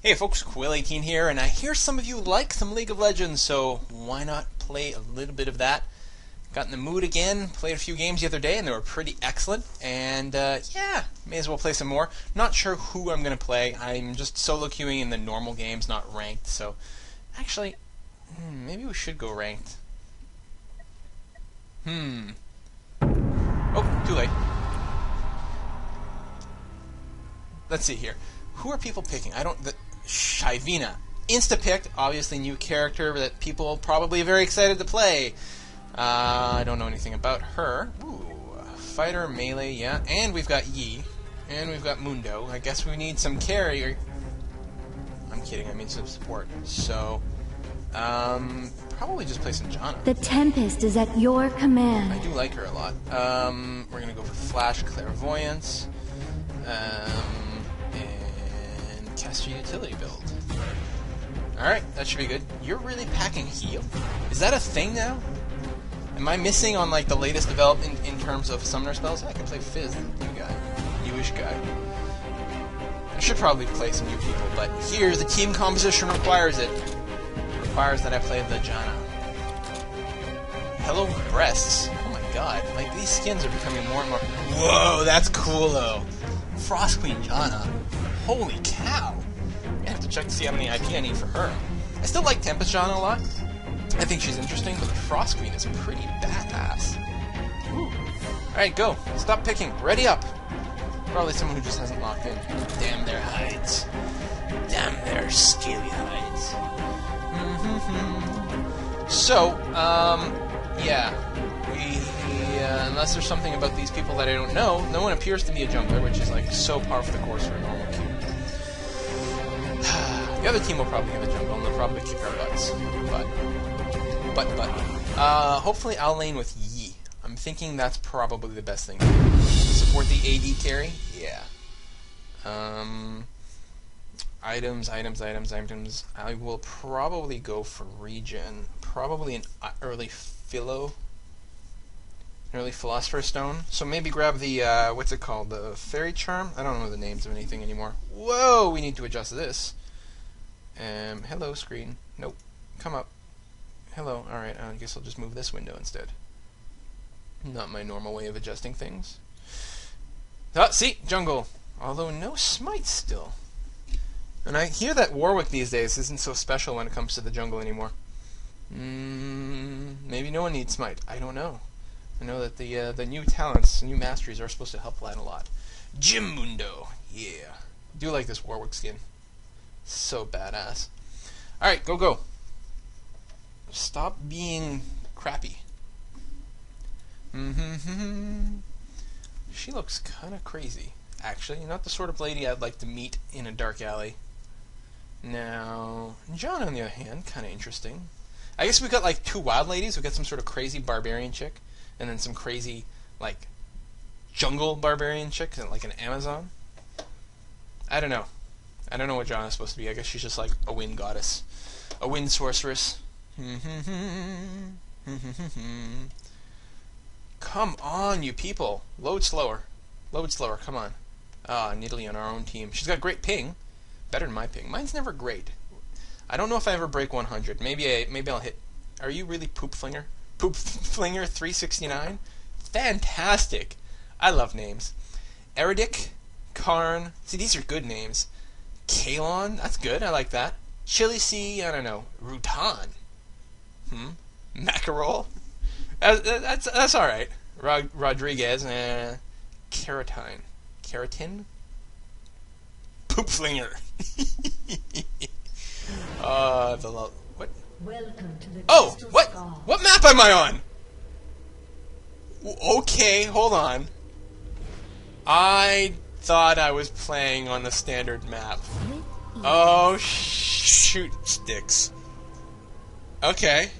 Hey folks, Quill18 here, and I hear some of you like some League of Legends, so why not play a little bit of that? Got in the mood again, played a few games the other day, and they were pretty excellent, and uh, yeah, may as well play some more. Not sure who I'm going to play, I'm just solo queuing in the normal games, not ranked, so actually, hmm, maybe we should go ranked. Hmm. Oh, too late. Let's see here. Who are people picking? I don't. The, Shyvana. Insta-picked, obviously new character that people probably very excited to play. Uh, I don't know anything about her. Ooh, fighter, melee, yeah. And we've got Yi. And we've got Mundo. I guess we need some carry. I'm kidding, I mean some support. So, um, probably just play some Janna. The Tempest is at your command. I do like her a lot. Um, we're gonna go for Flash Clairvoyance. Um, cast your utility build. Alright, that should be good. You're really packing heal? Is that a thing now? Am I missing on like the latest development in terms of summoner spells? I can play Fizz, new guy. Newish guy. I should probably play some new people, but here the team composition requires it. requires that I play the Janna. Hello breasts. Oh my god. Like these skins are becoming more and more Whoa, that's cool though. Frost Queen Janna. Holy cow! I have to check to see how many IP I need for her. I still like Tempest Janna a lot. I think she's interesting, but the Frost Queen is pretty badass. Alright, go. Stop picking. Ready up. Probably someone who just hasn't locked in. Damn their hides. Damn their scaly hides. Mm-hmm. So, um, yeah. Uh, unless there's something about these people that I don't know, no one appears to be a jungler, which is like so par for the course for a normal queue. The other team will probably have a jungle, and they'll probably kick our butts. But, but, but. Uh, hopefully I'll lane with Yi. I'm thinking that's probably the best thing. to do. Support the AD carry? Yeah. Um, items, items, items, items. I will probably go for regen. Probably an early Philo. Early Philosopher's Stone. So maybe grab the, uh, what's it called? The Fairy Charm? I don't know the names of anything anymore. Whoa, we need to adjust this. Um, hello, screen. Nope. Come up. Hello. Alright, I guess I'll just move this window instead. Not my normal way of adjusting things. Ah, see? Jungle. Although no smite still. And I hear that Warwick these days isn't so special when it comes to the jungle anymore. Mm, maybe no one needs smite. I don't know. I know that the uh, the new talents, new masteries are supposed to help Light a lot. Jim Mundo. Yeah. I do like this Warwick skin. So badass. Alright, go, go. Stop being crappy. Mm-hmm. She looks kind of crazy, actually. Not the sort of lady I'd like to meet in a dark alley. Now, Janna, on the other hand, kind of interesting. I guess we've got like two wild ladies. We've got some sort of crazy barbarian chick, and then some crazy like jungle barbarian chick, like an Amazon. I don't know. I don't know what Janna's supposed to be. I guess she's just like a wind goddess. A wind sorceress. come on, you people. Load slower. Load slower, come on. Ah, Nidalee on our own team. She's got great ping. Better than my ping. Mine's never great. I don't know if I ever break 100. Maybe I, maybe I'll hit... Are you really Poop Flinger? Poop Flinger 369? Fantastic. I love names. Eredic, Karn. See, these are good names. Kalon, that's good. I like that. Chili C, I don't know. Rutan. Hmm. Macarol. That's that's, that's all right. Rod- Rodriguez. Eh. Keratin. Keratin. Poop flinger. uh, the lo- what? Oh, what? What map am I on? Okay, hold on. I thought I was playing on the standard map. Oh, shoot sticks. Okay.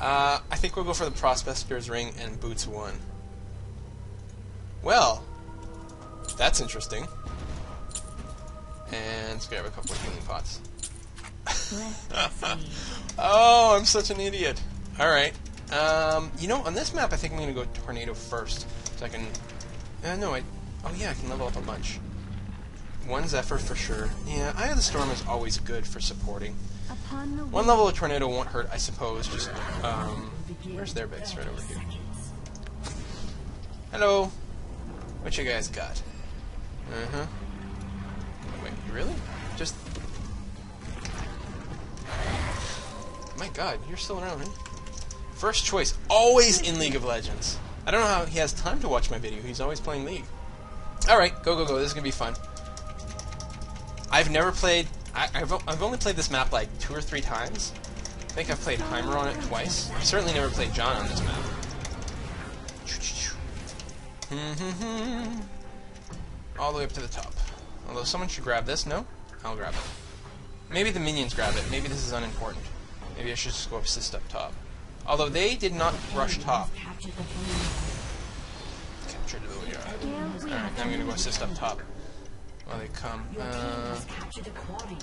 Uh, I think we'll go for the Prospector's Ring and Boots 1. Well, that's interesting. And let's grab a couple of healing pots. Oh, I'm such an idiot. Alright. Um, you know, on this map, I think I'm going to go Tornado first. So I can... Uh, no, I Oh yeah, I can level up a bunch. one Zephyr for sure. Yeah, Eye of the Storm is always good for supporting. One level of Tornado won't hurt, I suppose. Just, um, where's their base? Right over here. Hello. What you guys got? Uh-huh. Wait, really? My god, you're still around, right? First choice, always in League of Legends. I don't know how he has time to watch my video. He's always playing League. Alright, go, go, go. This is going to be fun. I've never played... I, I've, o- I've only played this map like two or three times. I think I've played Heimer on it twice. I've certainly never played Janna on this map. All the way up to the top. Although someone should grab this. No? I'll grab it. Maybe the minions grab it. Maybe this is unimportant. Maybe I should just go assist up top. Although they did not rush top. Capture the throne. Captured the. Alright, now I'm gonna go assist up top. While they come. Uh, has captured the quarry.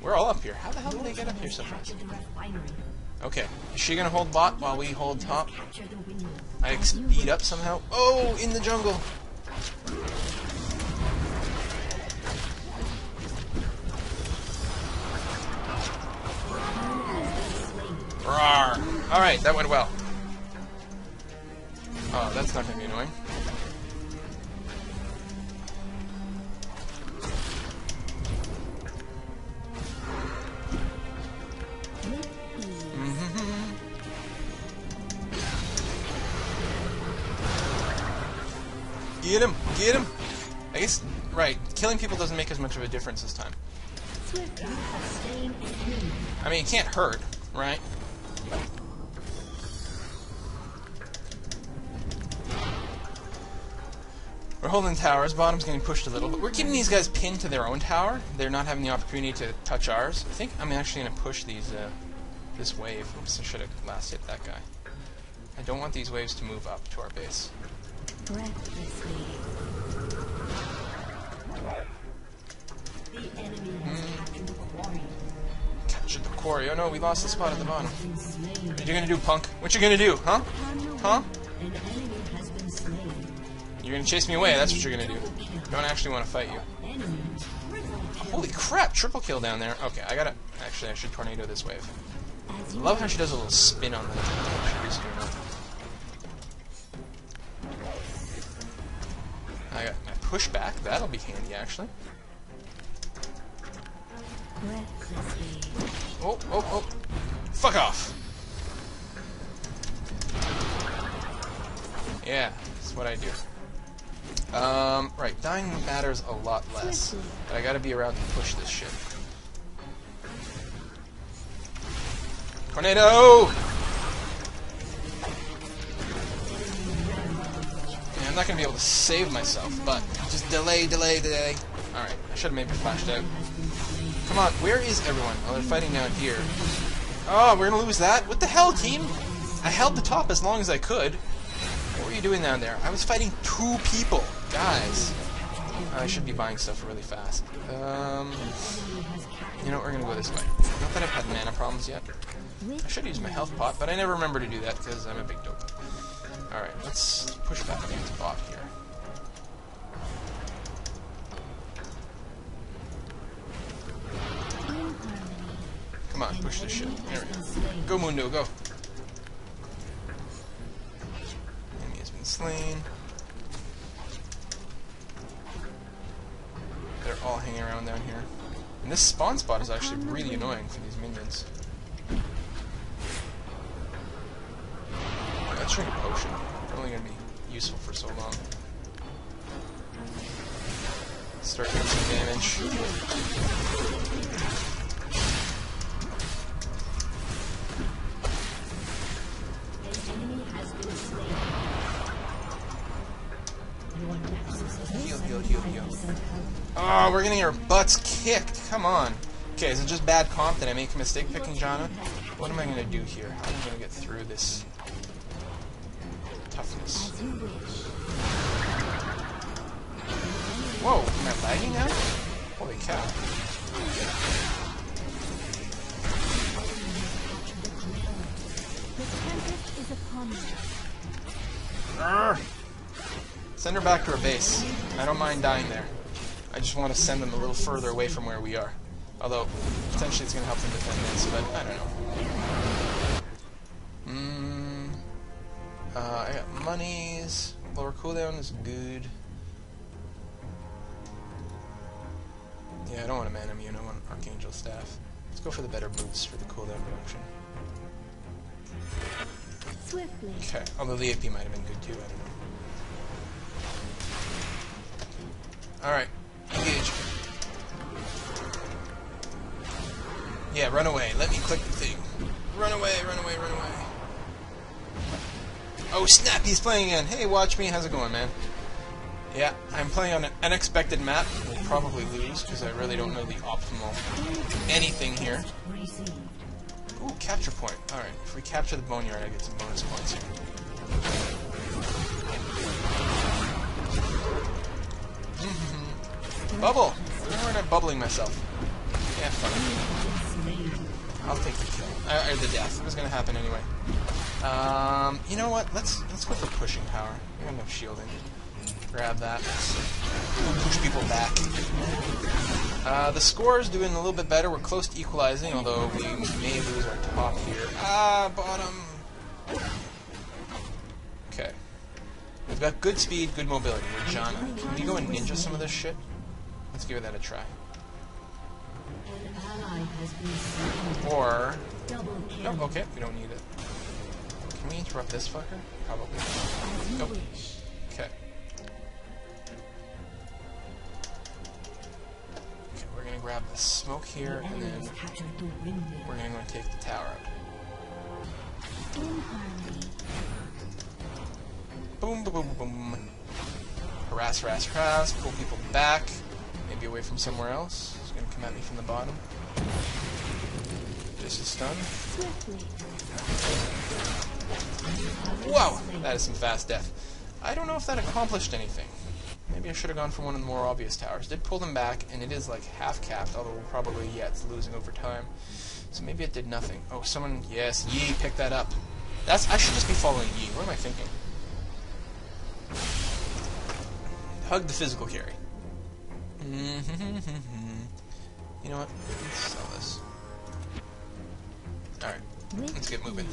we're all up here. How the hell did they get up here so fast? Captured the refinery. Okay. Is she gonna hold bot while we hold top? Capture the windmill. I speed up somehow. Oh, in the jungle. Alright, that went well. Oh, that's not gonna be annoying. Mm-hmm. Get him! Get him! I guess, right, killing people doesn't make as much of a difference this time. You have slain an enemy. I mean, it can't hurt, right? Holding towers. Bottom's getting pushed a little, but we're keeping these guys pinned to their own tower. They're not having the opportunity to touch ours. I think I'm actually going to push these, uh, this wave. Oops, I should have last hit that guy. I don't want these waves to move up to our base. has captured the quarry. Oh no, we lost the spot at the bottom. What you gonna do, punk? What you gonna do, huh? Huh? You're gonna chase me away. That's what you're gonna do. Don't actually want to fight you. Holy crap! Triple kill down there. Okay, I gotta. Actually, I should tornado this wave. I love how she does a little spin on the. I got my pushback. That'll be handy, actually. Oh, oh, oh! Fuck off! Yeah, that's what I do. Um, right, dying matters a lot less. But I gotta be around to push this shit. Tornado! Yeah, I'm not gonna be able to save myself, but just delay, delay, delay. Alright, I should have maybe flashed out. Come on, where is everyone? Oh, they're fighting down here. Oh, we're gonna lose that? What the hell, team? I held the top as long as I could. What were you doing down there? I was fighting two people. Guys. I should be buying stuff really fast. Um, you know we're gonna go this way. Not that I've had mana problems yet. I should use my health pot, but I never remember to do that because I'm a big dope. Alright, let's push back against bot here. Come on, push this shit. There we go. Go, Mundo, go. Enemy has been slain. They're all hanging around down here. And this spawn spot is actually really annoying for these minions. Let's drink a potion. They're only gonna be useful for so long. Start doing some damage. Heal, heal, heal, heal. 75% health. Oh, we're getting our butts kicked. Come on. Okay, is it just bad comp? Did I make a mistake picking Janna? What am I going to do here? How am I going to get through this toughness? As you wish. Whoa, am I lagging now? Holy cow. The Send her back to her base. I don't mind dying there. I just want to send them a little further away from where we are. Although, potentially it's going to help them defend this, but I don't know. Mm, uh, I got monies. Lower cooldown is good. Yeah, I don't want a Manamune, I want Archangel Staff. Let's go for the better boots for the cooldown reduction. Swiftly. Okay, although the AP might have been good too, I don't know. Alright, engage. Yeah, run away. Let me click the thing. Run away, run away, run away. Oh snap, he's playing again. Hey, watch me. How's it going, man? Yeah, I'm playing on an unexpected map. We'll probably lose, because I really don't know the optimal anything here. Ooh, capture point. Alright, if we capture the boneyard, I get some bonus points here. Bubble! Why am I bubbling myself? Yeah, fuck. I'll take the kill. Uh, or the death. It was gonna happen anyway. Um, you know what? Let's let's go for pushing power. We have enough shielding. Grab that. Push people back. Uh, the score is doing a little bit better. We're close to equalizing, although we may lose our top here. Ah, bottom. Okay. We've got good speed, good mobility. We're Janna. Can we go and ninja some of this shit? Let's give that a try. An ally has been slain. Or Nope, oh, okay, we don't need it. Can we interrupt this fucker? Probably. Nope. Okay. Okay, we're gonna grab the smoke here, and then has captured the windmill. we're gonna go and take the tower out. Boom, boom, boom, boom. Harass, harass, harass. Pull people back. Maybe away from somewhere else. He's gonna come at me from the bottom. This is stun. Wow, that is some fast death. I don't know if that accomplished anything. Maybe I should have gone for one of the more obvious towers. Did pull them back, and it is like half capped, although probably, yeah, it's losing over time. So maybe it did nothing. Oh, someone, yes, Yi pick that up. That's, I should just be following Yi. What am I thinking? Hug the physical carry. You know what? Let's sell this. Alright. Let's get moving.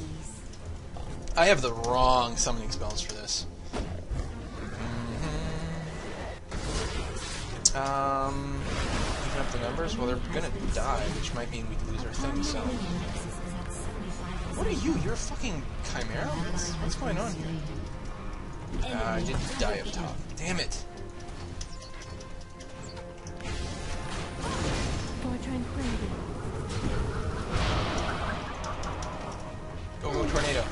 I have the wrong summoning spells for this. Mhm. Um, even up the numbers. Well, they're gonna die, which might mean we'd lose our thing. So, Enemy nexus is at 75%. what are you? You're a fucking chimera. What's, what's going on here? Uh, I did die up top. Damn it! Tornado.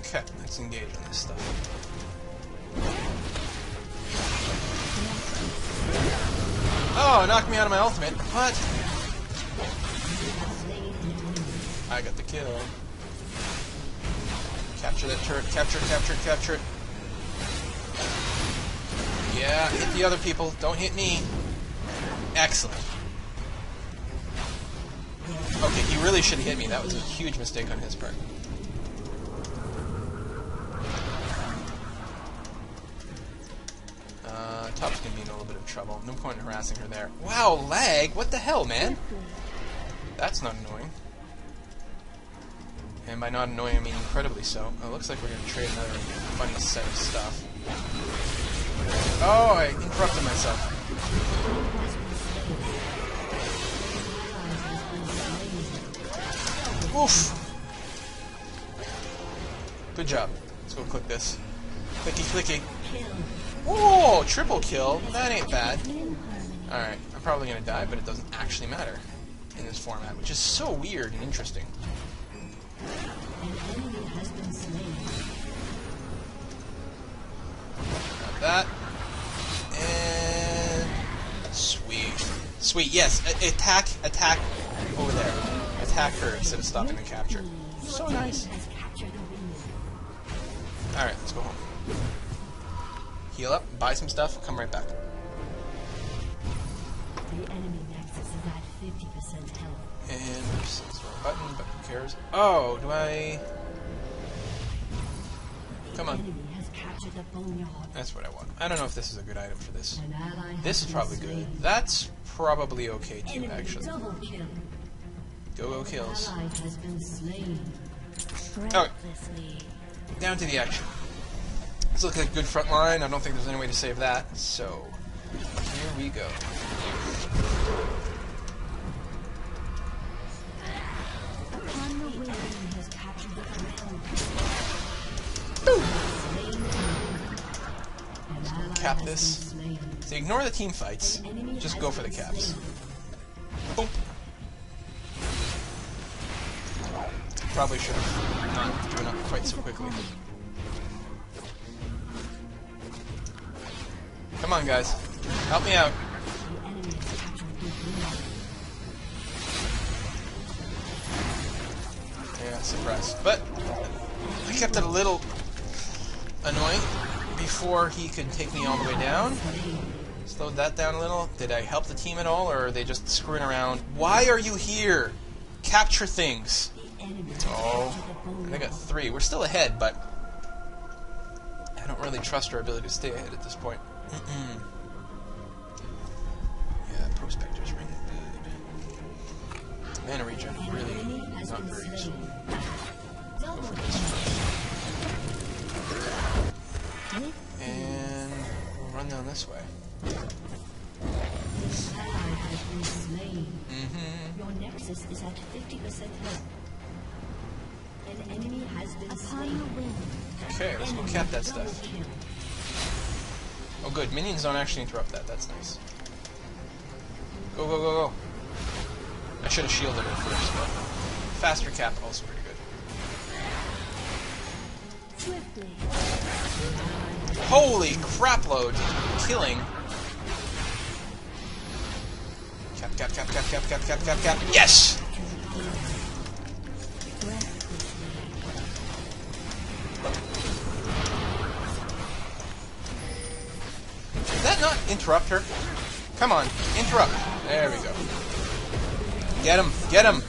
Okay, let's engage on this stuff. Oh, knocked me out of my ultimate. What? I got the kill. Capture that turret, capture it, capture it, capture it. Yeah, hit the other people. Don't hit me. Excellent. Really should have hit me. That was a huge mistake on his part. Uh, Top's gonna be in a little bit of trouble. No point in harassing her there. Wow, lag! What the hell, man? That's not annoying. And by not annoying, I mean incredibly so. It looks like we're gonna trade another funny set of stuff. Oh, I interrupted myself. Oof! Good job. Let's go click this. Clicky, clicky. Oh, triple kill. That ain't bad. Alright, I'm probably gonna die, but it doesn't actually matter in this format, which is so weird and interesting. Got that. And sweet. Sweet, yes. A- attack, attack over there. Attack her instead of stopping the capture. So nice. Alright, let's go home. Heal up, buy some stuff, come right back. The enemy nexus is at 50% health. And button, but who cares? Oh, do I? Come on. That's what I want. I don't know if this is a good item for this. This is probably good. That's probably okay too, actually. Go-Go kills. Down to the action. This looks like a good front line. I don't think there's any way to save that, so here we go. Cap this. So ignore the team fights. Just go for the caps. Probably should have not given up quite so quickly. Come on, guys. Help me out. Yeah, suppressed. But I kept it a little annoying before he could take me all the way down. Slowed that down a little. Did I help the team at all, or are they just screwing around? Why are you here? Capture things. Oh, I got three. We're still ahead, but I don't really trust our ability to stay ahead at this point. Yeah, prospector's ring good. Mana regen, really not very useful. And we'll run down this way. Slain. Mm-hmm. Your nexus is at 50% health. Enemy has been slain. Okay, let's go cap that stuff. Oh, good. Minions don't actually interrupt that. That's nice. Go, go, go, go. I should have shielded it first, but faster cap also pretty good. Holy crapload! Killing. Cap, cap, cap, cap, cap, cap, cap, cap, cap. Yes! Interrupt her? Come on, interrupt. There we go. Get him, get him!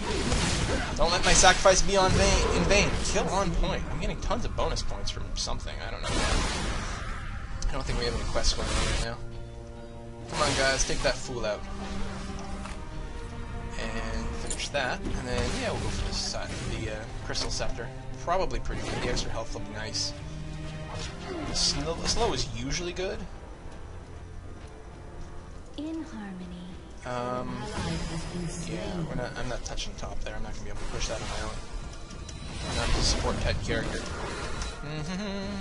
Don't let my sacrifice be on vain, in vain. Kill on point. I'm getting tons of bonus points from something. I don't know. I don't think we have any quests going on right now. Come on, guys, take that fool out. And finish that. And then, yeah, we'll go for this side, the uh, Crystal Scepter. Probably pretty good. The extra health will be nice. The slow, the slow is usually good. In harmony. Um, Ally has been slain. yeah, we're not, I'm not touching top there. I'm not going to be able to push that on my own. I'm not a support type character. Mm-hmm.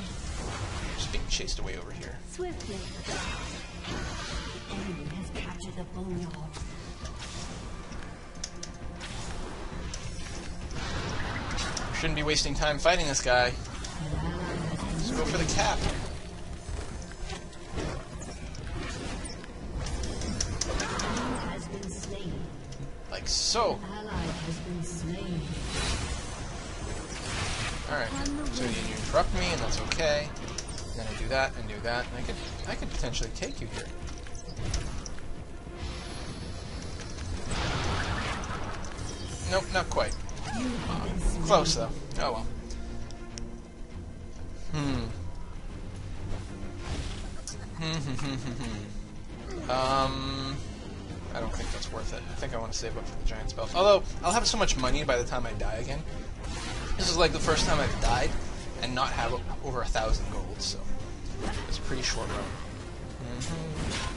Just being chased away over here. Swiftly. Enemy has captured the boneyard. Shouldn't be wasting time fighting this guy. An ally has been Let's go for the cap. So. Ally has been slain. Alright. So you interrupt me and that's okay. Then I do that and do that, and I could I could potentially take you here. Nope, not quite. Uh, close though. Oh well. Hmm. Hmm. um, I don't think that's worth it. I think I want to save up for the giant spell. Although I'll have so much money by the time I die again. This is like the first time I've died and not have over a thousand gold, so it's pretty short run. Mm-hmm.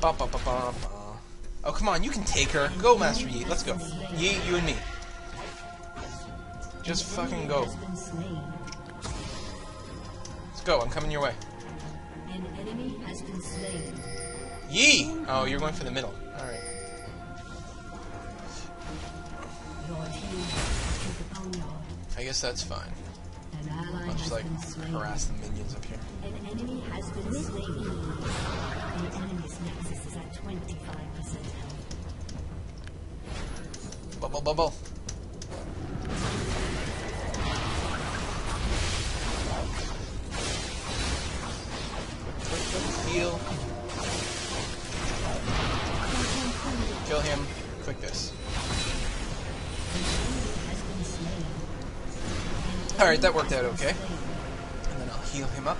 Ba, ba, ba. Oh come on, you can take her. Go, Master Yi. Let's go. Yi, you and me. Just fucking go. Let's go. I'm coming your way. An enemy has been slain. Yi! Oh, you're going for the middle. Alright. Your team has captured the boneyard. I guess that's fine. I'll just like harass the minions up here. An enemy has been slain. The enemy's nexus is at 25% health. Bubble, bubble. Quick, quick, heal. Alright, that worked out okay. And then I'll heal him up.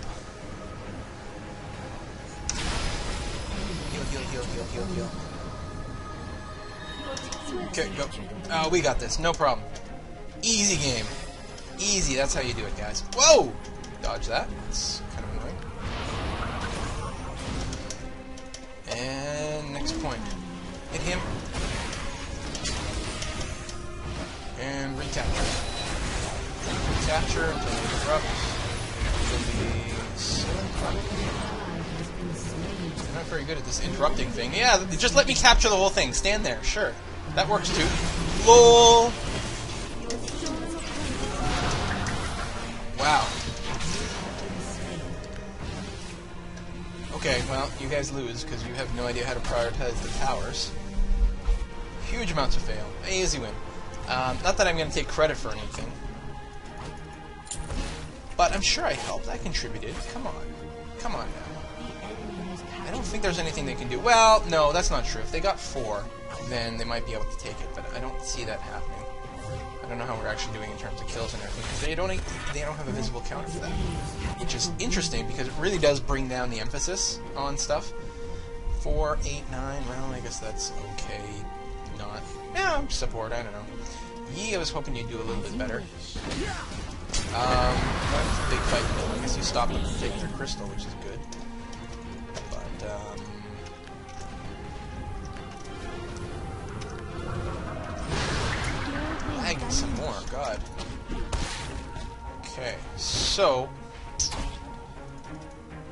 Heal, heal, heal, heal, heal, heal. Okay, go. Oh, we got this. No problem. Easy game. Easy. That's how you do it, guys. Whoa! Dodge that. That's kind of annoying. And next point. Hit him. And recapture. Recapture until he interrupts. Until. I'm not very good at this interrupting thing. Yeah, just let me capture the whole thing. Stand there. Sure. That works too. LOL! Wow. Okay, well, you guys lose because you have no idea how to prioritize the towers. Huge amounts of fail. Easy win. Um, not that I'm going to take credit for anything. But I'm sure I helped. I contributed. Come on. Come on now. I don't think there's anything they can do. Well, no, that's not true. If they got four, then they might be able to take it, but I don't see that happening. I don't know how we're actually doing in terms of kills and everything, because they don't, they don't have a visible counter for that. Which is interesting, because it really does bring down the emphasis on stuff. Four, eight, nine, well, I guess that's okay. Not. Yeah, support, I don't know. Yi, I was hoping you'd do a little bit better. Um, big fight. I guess you stopped them from taking their crystal, which is good. But, um... Lagging some more, god. Okay, so...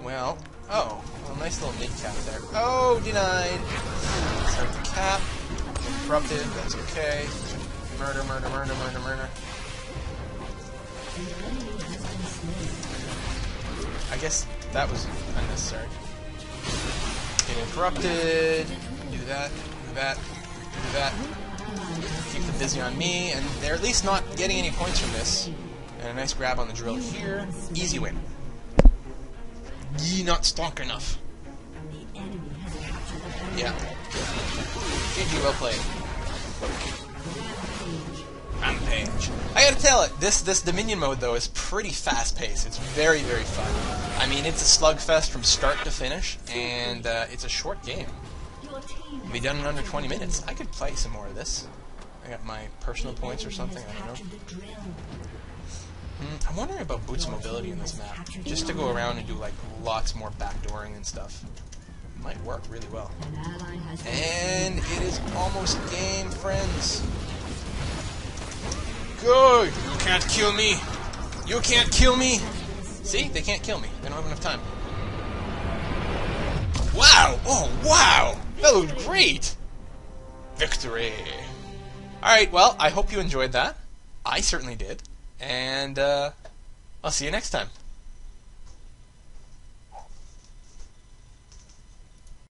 Well, oh, well, nice little mid-cap there. Oh, denied! Start the cap. Interrupted, that's okay. Murder, murder, murder, murder, murder. I guess that was unnecessary. Get interrupted. Do that. Do that. Do that. Keep them busy on me, and they're at least not getting any points from this. And a nice grab on the drill here. Easy win. Ye not stonk enough. Yeah. GG, well played. Rampage. I gotta tell it, this this Dominion mode though is pretty fast paced. It's very very fun. I mean, it's a slugfest from start to finish, and uh, it's a short game. It'll be done in under 20 minutes. I could play some more of this. I got my personal points or something. I don't know. Hmm, I'm wondering about Boots' mobility in this map, just to go around and do like lots more backdooring and stuff. Might work really well. And it is almost game, friends. Good! You can't kill me! You can't kill me! See? They can't kill me. They don't have enough time. Wow! Oh, wow! That looked great! Victory! Alright, well, I hope you enjoyed that. I certainly did. And, uh, I'll see you next time.